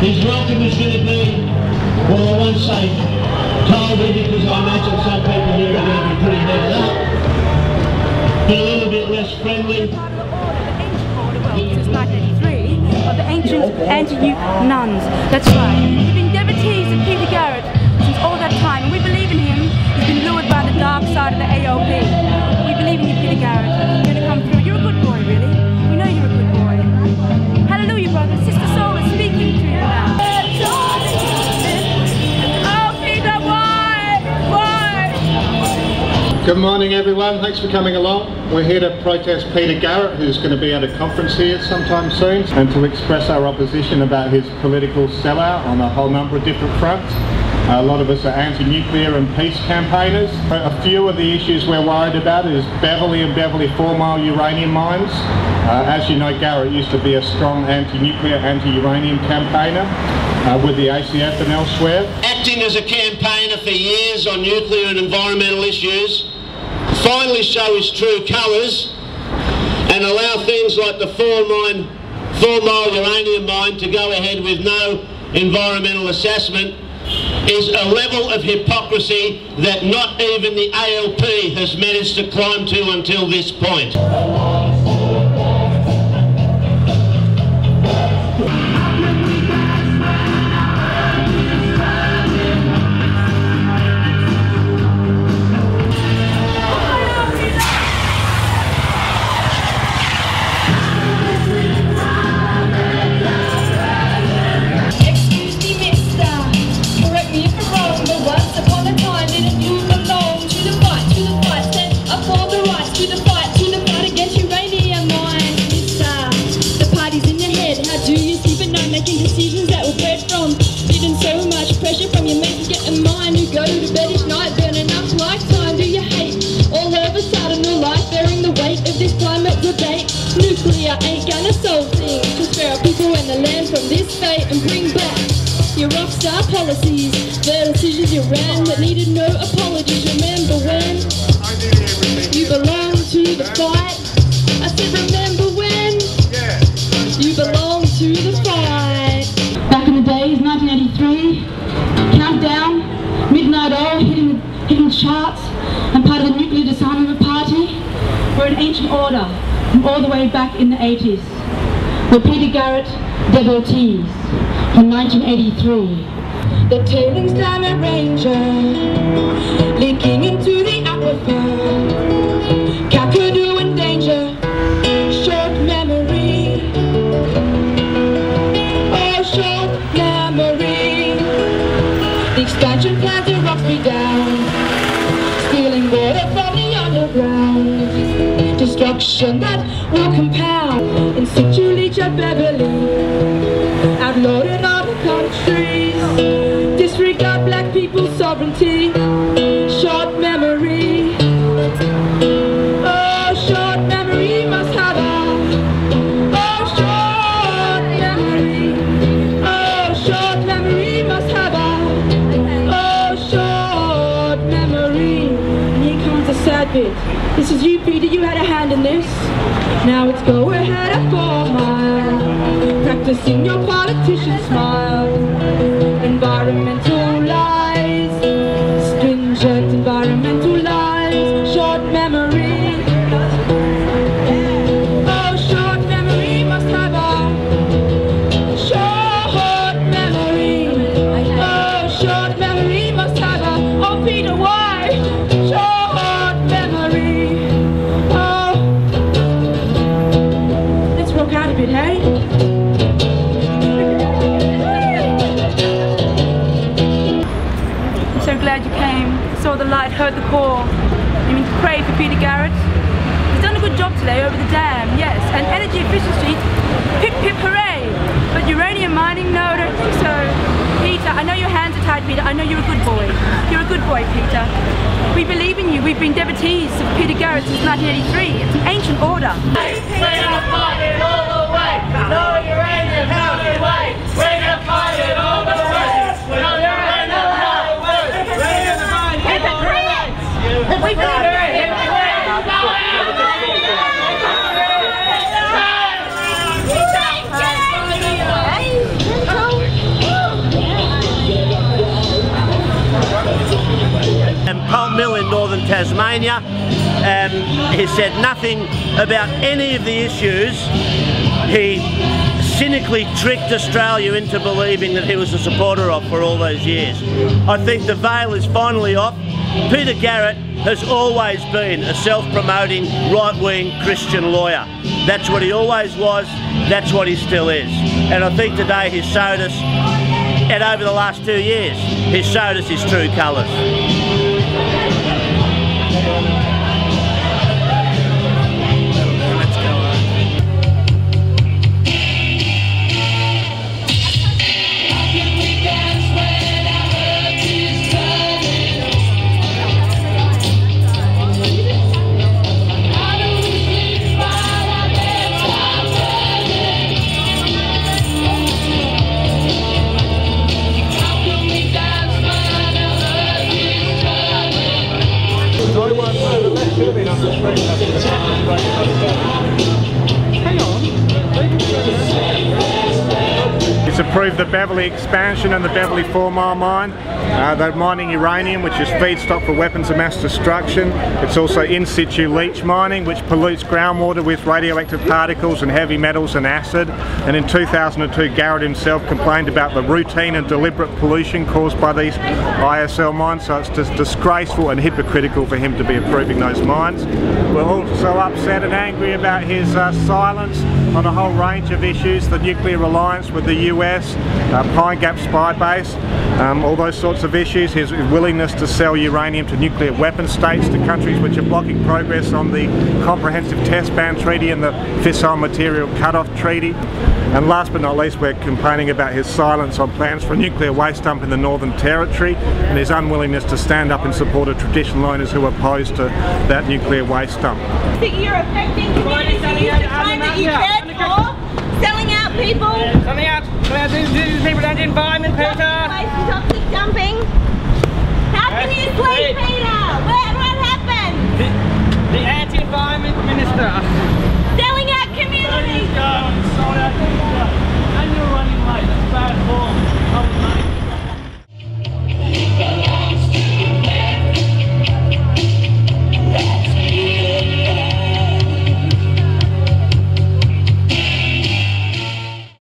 His welcome is going to be, well, I won't say coldy because I imagine some people here are going to be pretty heated up. But a little bit less friendly. Since 1983 of the ancient anti-nuke nuns. That's right. We've been devotees of Peter Garrett since all that time, and we believe in him. He's been lured by the dark side of the AOP. Good morning everyone, thanks for coming along. We're here to protest Peter Garrett who's going to be at a conference here sometime soon and to express our opposition about his political sellout on a whole number of different fronts. A lot of us are anti-nuclear and peace campaigners. A few of the issues we're worried about is Beverly and Beverly 4 Mile uranium mines. Uh, as you know Garrett used to be a strong anti-nuclear, anti-uranium campaigner uh, with the ACF and elsewhere. Acting as a campaigner for years on nuclear and environmental issues, finally show his true colours and allow things like the four, mine, four mile uranium mine to go ahead with no environmental assessment is a level of hypocrisy that not even the ALP has managed to climb to until this point. Rockstar policies. The decisions you ran that needed no apologies. Remember when you belong to the fight? I said remember when you belong to the fight. Back in the days, 1983, Countdown, Midnight Oil hitting, hitting the charts, and part of the Nuclear Disarmament Party. We're an ancient order from all the way back in the 80s. We're Peter Garrett devotees from 1983. The tailings dam at Ranger, leaking into the aquifer. Kakadu in danger, short memory. Oh, short memory. The expansion plans to Roxby Down, stealing water from the underground. Destruction that will compound. In situ Beverly, outlawed in sovereignty. Short memory. Oh, short memory must have a. Oh, short memory. Oh, short memory must have a. Oh, short memory. Here comes the sad bit. This is you, Peter. You had a hand in this. Now it's go ahead at four mile. Practicing your politician smile. Environmental glad you came, saw the light, heard the call. You mean to pray for Peter Garrett? He's done a good job today over the dam, yes. And energy efficiency, pip pip hooray! But uranium mining, no, I don't think so. Peter, I know your hands are tied, Peter. I know you're a good boy. You're a good boy, Peter. We believe in you. We've been devotees of Peter Garrett since 1983. It's an ancient order. We Virginia and um, he said nothing about any of the issues. He cynically tricked Australia into believing that he was a supporter of for all those years. I think the veil is finally off. Peter Garrett has always been a self-promoting right-wing Christian lawyer. That's what he always was, that's what he still is. And I think today he's showed us, and over the last two years, he's showed us his true colours. It's the time right approved the Beverly expansion and the Beverly 4 Mile mine. Uh, they're mining uranium, which is feedstock for weapons of mass destruction. It's also in situ leach mining, which pollutes groundwater with radioactive particles and heavy metals and acid. And in 2002, Garrett himself complained about the routine and deliberate pollution caused by these ISL mines. So it's just disgraceful and hypocritical for him to be approving those mines. We're also upset and angry about his uh, silence on a whole range of issues, the nuclear alliance with the US, uh, Pine Gap spy base, um, all those sorts of issues, his willingness to sell uranium to nuclear weapon states, to countries which are blocking progress on the Comprehensive Test Ban Treaty and the Fissile Material Cutoff Treaty. And last but not least, we're complaining about his silence on plans for a nuclear waste dump in the Northern Territory and his unwillingness to stand up in support of traditional owners who are opposed to that nuclear waste dump. that you're affecting communities in the time that you cared for, selling out people, Something out. People don't environment, Peter. wasting